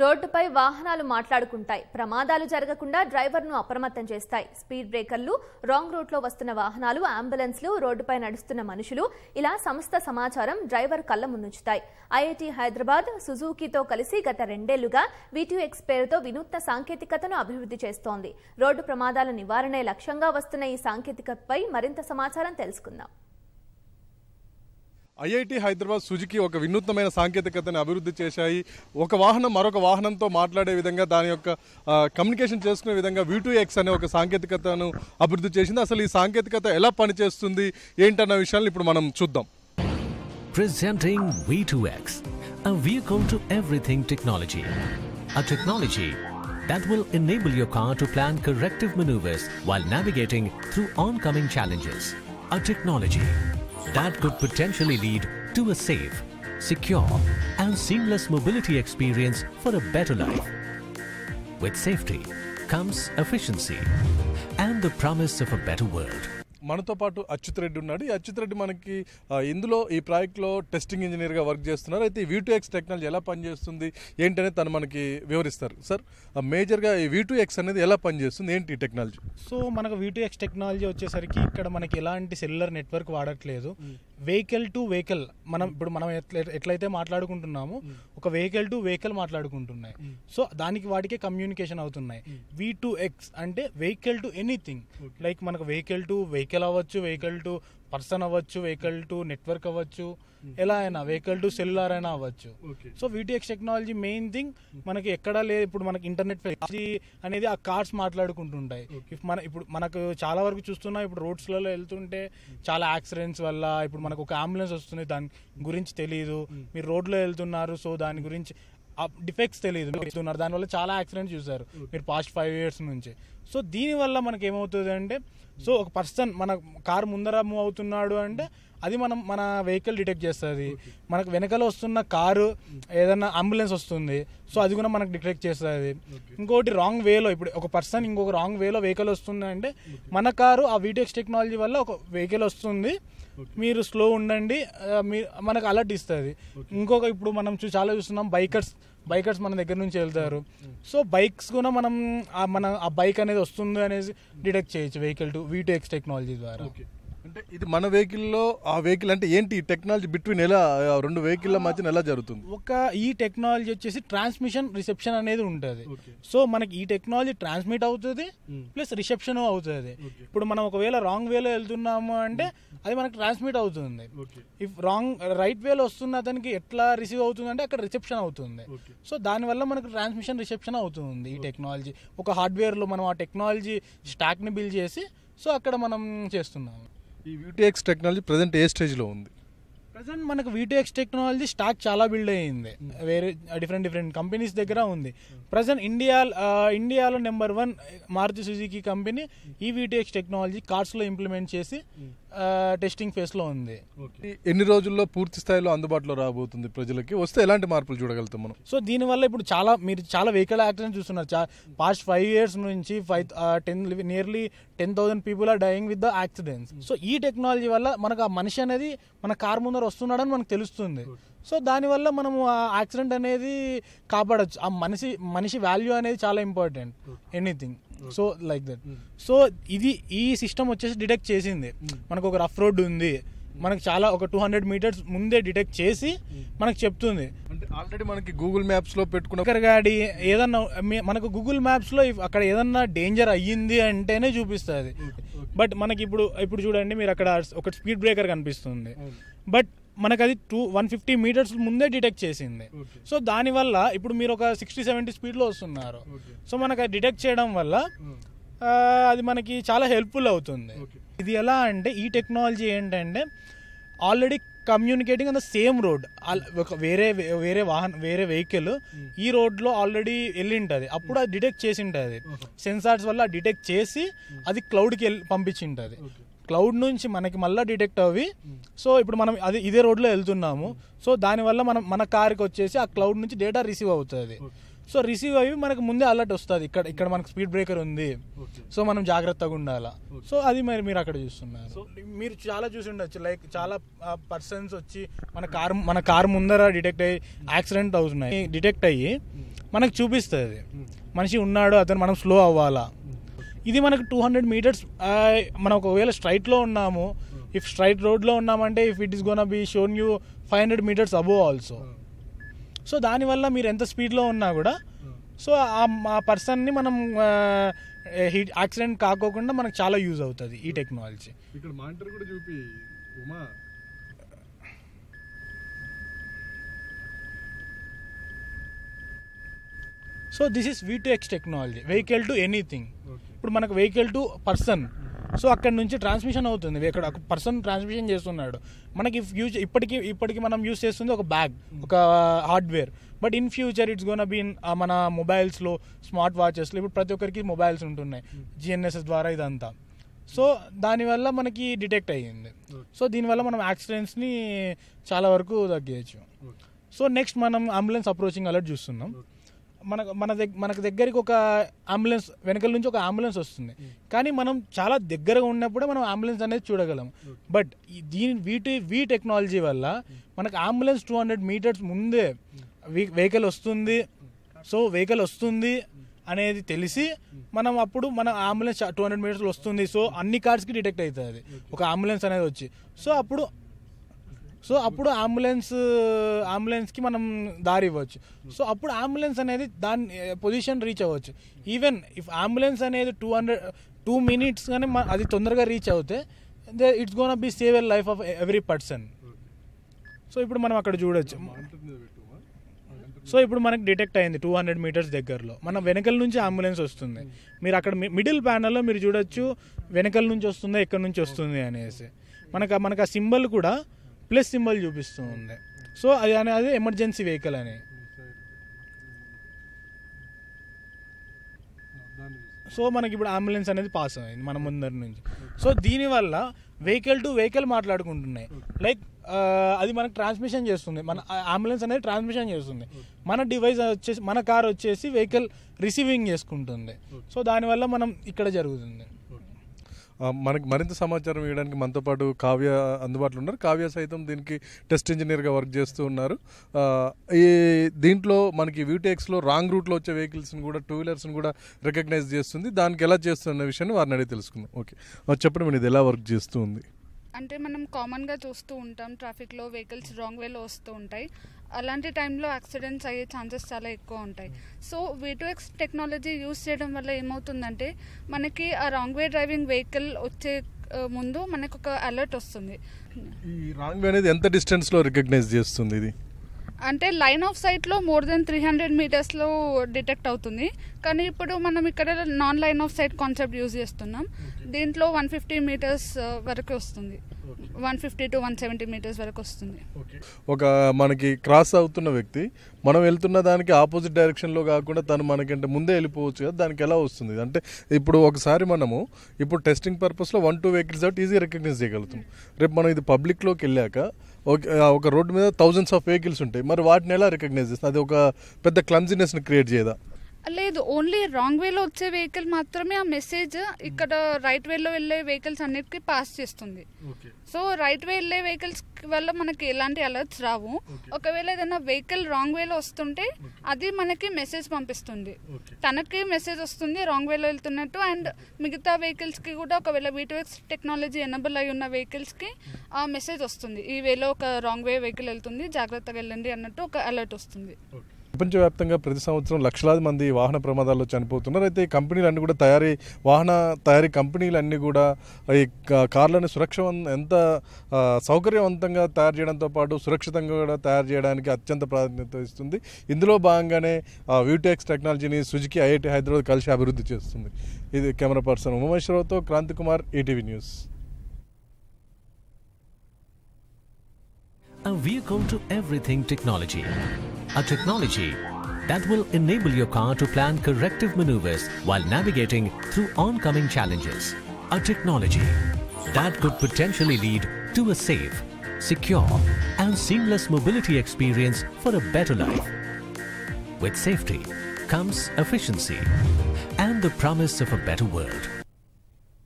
రోడ్డుపై వాహనాలు మాట్లాడుకుంటాయి. ప్రమాదాలు జరగకుండా డ్రైవర్ను అప్రమత్తం చేస్తాయి. స్పీడ్ బ్రేకర్లు రాంగ్ రూట్లో వస్తున్న వాహనాలు అంబులెన్స్లు రోడ్డుపై నడుస్తున్న మనుషులు. ఇలా సంస్థ సమాచారం డ్రైవర్ కళ్ళ ముందుంచుతాయి. ఐఐటి హైదరాబాద్ సుజుకీతో కలిసి గత రెండేళ్ళుగా వీటీఎక్స్ పేరుతో వినూత్న సాంకేతికతను అభివృద్ధి చేస్తోంది. రోడ్డు ప్రమాదాల నివారణే లక్ష్యంగా వస్తున్న ఈ సాంకేతికతపై మరింత సమాచారం తెలుసుకుందాం. ఐఐటి హైదరాబాద్ సుజుకి ఒక వినూత్నమైన సాంకేతికతను అభివృద్ధి చేశాయి ఒక వాహనం మరొక వాహనంతో మాట్లాడే విధంగా దాని యొక్క కమ్యూనికేషన్ చేసుకునే విధంగా వీటూ ఎక్స్ అనే ఒక సాంకేతికతను అభివృద్ధి చేసింది అసలు ఈ సాంకేతికత ఎలా పనిచేస్తుంది ఏంటన్న విషయాన్ని ఇప్పుడు మనం చూద్దాం Presenting V2X, a vehicle to everything technology. A technology that will enable your car to plan corrective maneuvers while navigating through oncoming challenges. A technology that could potentially lead to a safe, secure, and seamless mobility experience for a better life. With safety comes efficiency and the promise of a better world. మనతో పాటు అచ్యుత్ రెడ్డి ఉన్నాడు. ఈ అచ్యుత్ రెడ్డి మనకి ఇందులో ఈ ప్రాజెక్ట్లో testing ఇంజనీర్గా work చేస్తున్నారు. అయితే ఈ టూ ఎక్స్ టెక్నాలజీ ఎలా పనిచేస్తుంది ఏంటనేది తను మనకి వివరిస్తారు. సార్ మేజర్గా ఈ టూ ఎక్స్ అనేది ఎలా పనిచేస్తుంది ఏంటి ఈ టెక్నాలజీ? సో మనకు వీటీఎక్స్ టెక్నాలజీ వచ్చేసరికి ఇక్కడ మనకి ఎలాంటి సెల్యులర్ నెట్వర్క్ వాడట్లేదు. వెహికల్ టు వెహికల్ మనం ఇప్పుడు మనం ఎట్ల- ఎట్లయితే మాట్లాడుకుంటున్నామో ఒక వెహికల్ టు వెహికల్ మాట్లాడుకుంటున్నాయి. సో దానికి వాటికే కమ్యూనికేషన్ అవుతున్నాయి. వి టు ఎక్స్ అంటే వెహికల్ టు ఎనీథింగ్. లైక్ మనకు వెహికల్ టు వెహికల్ అవ్వచ్చు వెహికల్ టు పర్సన్ అవ్వచ్చు వెహికల్ టు నెట్వర్క్ అవ్వచ్చు ఎలా అయినా వెహికల్ టు సెల్యులార్ అయినా అవ్వచ్చు. So VTX technology main thing మనకి ఎక్కడా లేదు ఇప్పుడు మనకి ఇంటర్నెట్ అనేది ఆ కార్స్ మాట్లాడుకుంటుంటాయి. ఇఫ్ మన ఇప్పుడు మనకు చాలా వరకు చూస్తున్నాం ఇప్పుడు రోడ్స్లలో వెళ్తుంటే చాలా యాక్సిడెంట్స్ వల్ల ఇప్పుడు మనకు ఒక అంబులెన్స్ వస్తుంది దాని గురించి తెలియదు మీరు రోడ్లో వెళ్తున్నారు సో దాని గురించి డిఫెక్ట్స్ తెలియదు మీరు వెళ్తున్నారు దానివల్ల చాలా యాక్సిడెంట్స్ చూసారు మీరు పాస్ట్ ఫైవ్ ఇయర్స్ నుంచి. సో దీనివల్ల మనకి ఏమవుతుంది అంటే సో ఒక పర్సన్ మన కార్ ముందర మూవ్ అవుతున్నాడు అంటే అది మనం మన వెహికల్ డిటెక్ట్ చేస్తుంది. మనకు వెనకాల వస్తున్న కారు ఏదైనా అంబులెన్స్ వస్తుంది. సో అది కూడా మనకు డిటెక్ట్ చేస్తుంది. ఇంకోటి రాంగ్ వేలో ఇప్పుడు ఒక పర్సన్ ఇంకొక రాంగ్ వేలో వెహికల్ వస్తుంది అంటే మన కారు ఆ వీటెక్స్ టెక్నాలజీ వల్ల ఒక వెహికల్ వస్తుంది. మీరు స్లో ఉండండి మనకు అలర్ట్ ఇస్తుంది. ఇంకొక ఇప్పుడు మనం చూ చాలా చూస్తున్నాం బైకర్స్ బైకర్స్ మన దగ్గర నుంచి వెళ్తారు. సో బైక్స్ కూడా మనం మన ఆ బైక్ అనేది వస్తుంది అనేసి డిటెక్ట్ చేయొచ్చు వెహికల్ టు వీటెక్స్ టెక్నాలజీ ద్వారా. అంటే ఇది మన వెహికల్లో ఆ వెహికల్ అంటే ఏంటి? ఈ టెక్నాలజీ బిట్వీన్ ఎలా రెండు వెహికల్ మధ్యన ఎలా జరుగుతుంది? ఒక ఈ టెక్నాలజీ వచ్చేసి ట్రాన్స్మిషన్ రిసెప్షన్ అనేది ఉంటుంది. సో మనకి ఈ టెక్నాలజీ ట్రాన్స్మిట్ అవుతుంది ప్లస్ రిసెప్షన్ అవుతుంది. ఇప్పుడు మనం ఒకవేళ రాంగ్ వేలో వెళ్తున్నాము అంటే అది మనకి ట్రాన్స్మిట్ అవుతుంది. ఇఫ్ రాంగ్ రైట్ వేలో వస్తున్న అతనికి ఎట్లా రిసీవ్ అవుతుంది అంటే అక్కడ రిసెప్షన్ అవుతుంది. సో దానివల్ల మనకు ట్రాన్స్మిషన్ రిసెప్షన్ అవుతుంది ఈ టెక్నాలజీ. ఒక హార్డ్వేర్లో మనం ఆ టెక్నాలజీ స్టాక్ని బిల్డ్ చేసి సో అక్కడ మనం చేస్తున్నాము. ఈ వ్యూటీఎక్స్ టెక్నాలజీ ప్రజెంట్ ఏ స్టేజ్లో ఉంది? ప్రజెంట్ మనకు వీటీఎక్స్ టెక్నాలజీ స్టాక్ చాలా బిల్డ్ అయ్యింది. వేరే డిఫరెంట్ డిఫరెంట్ కంపెనీస్ దగ్గర ఉంది. ప్రజెంట్ ఇండియా ఇండియాలో number one Maruti Suzuki company ఈ వీటీఎక్స్ టెక్నాలజీ కార్స్లో ఇంప్లిమెంట్ చేసి టెస్టింగ్ ఫేస్లో ఉంది. ఎన్ని రోజుల్లో పూర్తి స్థాయిలో అందుబాటులో రాబోతుంది ప్రజలకి? వస్తే ఎలాంటి మార్పులు చూడగలుగుతాం మనం? సో దీనివల్ల ఇప్పుడు చాలా మీరు చాలా వెహికల్ యాక్సిడెంట్ చూస్తున్నారు. పాస్ట్ ఫైవ్ ఇయర్స్ నుంచి five ten nearly ten thousand people are dying with the accidents so ఈ టెక్నాలజీ వల్ల మనకు ఆ మనిషి అనేది మన కార్ ముందర వస్తున్నాడని మనకు తెలుస్తుంది. సో దానివల్ల మనము ఆ యాక్సిడెంట్ అనేది కాపాడచ్చు. ఆ మనిషి మనిషి వాల్యూ అనేది చాలా important. Anything. So like that. So ఇది ఈ సిస్టమ్ వచ్చేసి డిటెక్ట్ చేసింది. మనకు ఒక రఫ్ రోడ్ ఉంది. మనకు చాలా ఒక టూ హండ్రెడ్ మీటర్స్ ముందే డిటెక్ట్ చేసి మనకు చెప్తుంది. అంటే ఆల్రెడీ మనకి గూగుల్ మ్యాప్స్లో పెట్టుకున్న గాడి ఏదన్నా మనకు గూగుల్ మ్యాప్స్లో అక్కడ ఏదన్నా డేంజర్ అయ్యింది అంటేనే చూపిస్తుంది. బట్ మనకి ఇప్పుడు ఇప్పుడు చూడండి మీరు అక్కడ ఒక స్పీడ్ బ్రేకర్ కనిపిస్తుంది. బట్ మనకు అది టూ వన్ ఫిఫ్టీ మీటర్స్ ముందే డిటెక్ట్ చేసింది. సో దానివల్ల ఇప్పుడు మీరు ఒక సిక్స్టీ సెవెంటీ స్పీడ్లో వస్తున్నారు. సో మనకు అది డిటెక్ట్ చేయడం వల్ల అది మనకి చాలా హెల్ప్ఫుల్ అవుతుంది. ఇది ఎలా అంటే ఈ టెక్నాలజీ ఏంటంటే already communicating on the same road. ఒక వేరే వేరే వాహన వేరే వెహికల్ ఈ రోడ్లో ఆల్రెడీ వెళ్ళి ఉంటుంది అప్పుడు అది డిటెక్ట్ చేసి ఉంటుంది సెన్సార్స్ వల్ల డిటెక్ట్ చేసి అది క్లౌడ్కి వెళ్ళి పంపించి ఉంటుంది క్లౌడ్ నుంచి మనకి మళ్ళీ డిటెక్ట్ అవి సో ఇప్పుడు మనం అది ఇదే రోడ్లో వెళ్తున్నాము. సో దానివల్ల మనం మన కార్కి వచ్చేసి ఆ క్లౌడ్ నుంచి డేటా రిసీవ్ అవుతుంది. సో రిసీవ్ అయ్యి మనకు ముందే అలర్ట్ వస్తుంది. ఇక్కడ ఇక్కడ మనకు స్పీడ్ బ్రేకర్ ఉంది. సో మనం జాగ్రత్తగా ఉండాలా. సో అది మరి మీరు అక్కడ చూస్తున్నారు. సో మీరు చాలా చూసి ఉండొచ్చు. లైక్ చాలా పర్సన్స్ వచ్చి మన కార్ మన కార్ ముందర డిటెక్ట్ అయ్యి యాక్సిడెంట్ అవుతున్నాయి. డిటెక్ట్ అయ్యి మనకు చూపిస్తుంది. మనిషి ఉన్నాడు అతను మనం స్లో అవ్వాలా. ఇది మనకు టూ హండ్రెడ్ మీటర్స్ మనం ఒకవేళ స్ట్రైట్లో ఉన్నాము ఇఫ్ స్ట్రైట్ రోడ్లో ఉన్నామంటే if it is gonna be shown you five hundred metres above also so దానివల్ల మీరు ఎంత స్పీడ్లో ఉన్నా కూడా సో ఆ పర్సన్ని మనం హిట్ యాక్సిడెంట్ కాకోకుండా మనకు చాలా యూజ్ అవుతుంది ఈ టెక్నాలజీ ఇక్కడ మానిటర్ కూడా చూపి Uma so this is V to X technology vehicle to anything. ఇప్పుడు మనకు వెహికల్ టు పర్సన్. సో అక్కడ నుంచి ట్రాన్స్మిషన్ అవుతుంది. ఇక్కడ ఒక పర్సన్ ట్రాన్స్మిషన్ చేస్తున్నాడు. మనకి ఫ్యూచర్ ఇప్పటికి ఇప్పటికి మనం యూస్ చేస్తుంది ఒక బ్యాగ్ ఒక hardware. But in future it's gonna be in మన మొబైల్స్లో స్మార్ట్ వాచెస్లో ఇప్పుడు ప్రతి ఒక్కరికి మొబైల్స్ ఉంటున్నాయి. జిఎన్ఎస్ఎస్ ద్వారా ఇదంతా. సో దానివల్ల మనకి డిటెక్ట్ అయ్యింది. సో దీనివల్ల మనం యాక్సిడెంట్స్ని చాలా వరకు తగ్గించచ్చు సో నెక్స్ట్ మనం అంబులెన్స్ అప్రోచింగ్ అలర్ట్ చూస్తున్నాం. మన మన దగ్గర మనకు దగ్గరికి ఒక అంబులెన్స్ వెనకల నుంచి ఒక అంబులెన్స్ వస్తుంది. కానీ మనం చాలా దగ్గరగా ఉన్నప్పుడే మనం అంబులెన్స్ అనేది చూడగలం. బట్ ఈ దీని వీటి వీ టెక్నాలజీ వల్ల మనకు అంబులెన్స్ టూ హండ్రెడ్ మీటర్స్ ముందే వెహికల్ వస్తుంది. సో వెహికల్ వస్తుంది అనేది తెలిసి మనం అప్పుడు మన అంబులెన్స్ టూ హండ్రెడ్ మీటర్స్ వస్తుంది. సో అన్ని కార్స్కి డిటెక్ట్ అవుతుంది. ఒక అంబులెన్స్ అనేది వచ్చి. సో అప్పుడు సో అప్పుడు అంబులెన్స్ అంబులెన్స్కి మనం దారి ఇవ్వచ్చు. సో అప్పుడు అంబులెన్స్ అనేది దాని పొజిషన్ రీచ్ అవ్వచ్చు. ఈవెన్ ఇఫ్ అంబులెన్స్ అనేది టూ హండ్రెడ్ టూ మినిట్స్ కానీ అది తొందరగా రీచ్ అవుతే it's gonna be save a life of every person so ఇప్పుడు మనం అక్కడ చూడొచ్చు. సో ఇప్పుడు మనకి డిటెక్ట్ అయింది టూ హండ్రెడ్ మీటర్స్ దగ్గరలో. మన వెనకల నుంచి అంబులెన్స్ వస్తుంది. మీరు అక్కడ మిడిల్ ప్యానల్లో మీరు చూడొచ్చు వెనకల నుంచి వస్తుందా ఎక్కడి నుంచి వస్తుంది అనేసి. మనకు మనకు ఆ సింబల్ కూడా ప్లస్ సింబల్ చూపిస్తూ ఉంది. సో అది అనేది ఎమర్జెన్సీ వెహికల్ అని. సో మనకి ఇప్పుడు అంబులెన్స్ అనేది పాస్ అయింది మన ముందర నుంచి. సో దీనివల్ల వెహికల్ టు వెహికల్ మాట్లాడుకుంటున్నాయి. లైక్ అది మనకు ట్రాన్స్మిషన్ చేస్తుంది. మన అంబులెన్స్ అనేది ట్రాన్స్మిషన్ చేస్తుంది. మన డివైస్ వచ్చేసి మన కార్ వచ్చేసి వెహికల్ రిసీవింగ్ చేసుకుంటుంది. సో దానివల్ల మనం ఇక్కడ జరుగుతుంది. మనకి మరింత సమాచారం ఇవ్వడానికి మనతో పాటు కావ్య అందుబాటులో ఉన్నారు. కావ్య సైతం దీనికి టెస్ట్ ఇంజనీర్గా వర్క్ చేస్తూ ఉన్నారు. ఈ దీంట్లో మనకి వ్యూటెక్స్లో రాంగ్ రూట్లో వచ్చే వెహికల్స్ని కూడా టూ వీలర్స్ని కూడా రికగ్నైజ్ చేస్తుంది. దానికి ఎలా చేస్తున్న విషయాన్ని వారిని అడిగి తెలుసుకుందాం. ఓకే చెప్పండి మీరు ఇది ఎలా వర్క్ చేస్తూ ఉంది? అంటే మనం కామన్గా చూస్తూ ఉంటాం ట్రాఫిక్లో వెహికల్స్ రాంగ్ వేలో వస్తూ ఉంటాయి. అలాంటి టైంలో యాక్సిడెంట్స్ అయ్యే ఛాన్సెస్ చాలా ఎక్కువ ఉంటాయి. సో వీటూఎక్స్ టెక్నాలజీ యూస్ చేయడం వల్ల ఏమవుతుందంటే మనకి ఆ రాంగ్ వే డ్రైవింగ్ వెహికల్ వచ్చే ముందు మనకు ఒక అలర్ట్ వస్తుంది. ఈ రాంగ్ వే అనేది ఎంత డిస్టెన్స్లో రికగ్నైజ్ చేస్తుంది ఇది? అంటే లైన్ ఆఫ్ సైట్లో మోర్ దెన్ త్రీ హండ్రెడ్ మీటర్స్లో డిటెక్ట్ అవుతుంది. కానీ ఇప్పుడు మనం ఇక్కడ non line of sight concept use చేస్తున్నాం. దీంట్లో వన్ ఫిఫ్టీ మీటర్స్ వరకు వస్తుంది. One fifty to one seventy metres వరకు వస్తుంది. ఒక మనకి క్రాస్ అవుతున్న వ్యక్తి మనం వెళ్తున్న దానికి ఆపోజిట్ డైరెక్షన్లో కాకుండా తను మనకంటే ముందే వెళ్ళిపోవచ్చు కదా దానికి ఎలా వస్తుంది? అంటే ఇప్పుడు ఒకసారి మనము ఇప్పుడు టెస్టింగ్ పర్పస్లో వన్ టూ వెహికల్స్ అవుట్ ఈజీగా రికగ్నైజ్ చేయగలుగుతాం. రేపు మనం ఇది పబ్లిక్లోకి వెళ్ళాక ఒక ఒక రోడ్డు మీద థౌజండ్స్ ఆఫ్ వెహికల్స్ ఉంటాయి. మరి వాటిని ఎలా రికగ్నైజ్ చేస్తుంది అది ఒక పెద్ద క్లమ్జినెస్ని క్రియేట్ చేయదా? లేదు ఓన్లీ రాంగ్ వేలో వచ్చే వెహికల్ మాత్రమే ఆ మెసేజ్ ఇక్కడ రైట్ వేలో వెళ్ళే వెహికల్స్ అన్నిటికీ పాస్ చేస్తుంది. సో రైట్ వే వెళ్ళే వెహికల్స్ వల్ల మనకి ఎలాంటి అలర్ట్స్ రావు. ఒకవేళ ఏదైనా వెహికల్ రాంగ్ వేలో వస్తుంటే అది మనకి మెసేజ్ పంపిస్తుంది. తనకి మెసేజ్ వస్తుంది రాంగ్ వేలో వెళ్తున్నట్టు అండ్ మిగతా వెహికల్స్కి కూడా ఒకవేళ వీటోఎక్స్ టెక్నాలజీ ఎనబుల్ అయి ఉన్న వెహికల్స్కి ఆ మెసేజ్ వస్తుంది. ఈ వేలో ఒక రాంగ్ వే వెహికల్ వెళ్తుంది జాగ్రత్తగా వెళ్ళండి అన్నట్టు ఒక అలర్ట్ వస్తుంది. ప్రపంచవ్యాప్తంగా ప్రతి సంవత్సరం లక్షలాది మంది వాహన ప్రమాదాల్లో చనిపోతున్నారు. అయితే ఈ కంపెనీలు కూడా తయారీ వాహన తయారీ కంపెనీలు కూడా ఈ కార్లను సురక్షవం ఎంత సౌకర్యవంతంగా తయారు చేయడంతో పాటు సురక్షితంగా కూడా తయారు చేయడానికి అత్యంత ప్రాధాన్యత ఇస్తుంది. ఇందులో భాగంగానే వ్యూటెక్స్ టెక్నాలజీని సుజుకి ఐఐటి హైదరాబాద్ కలిసి అభివృద్ధి చేస్తుంది. ఇది camera person ఉమేశ్వరరావుతో Kranthi Kumar ETV news. A vehicle to everything technology. A technology that will enable your car to plan corrective maneuvers while navigating through oncoming challenges. A technology that could potentially lead to a safe, secure, and seamless mobility experience for a better life. With safety, comes efficiency and the promise of a better world.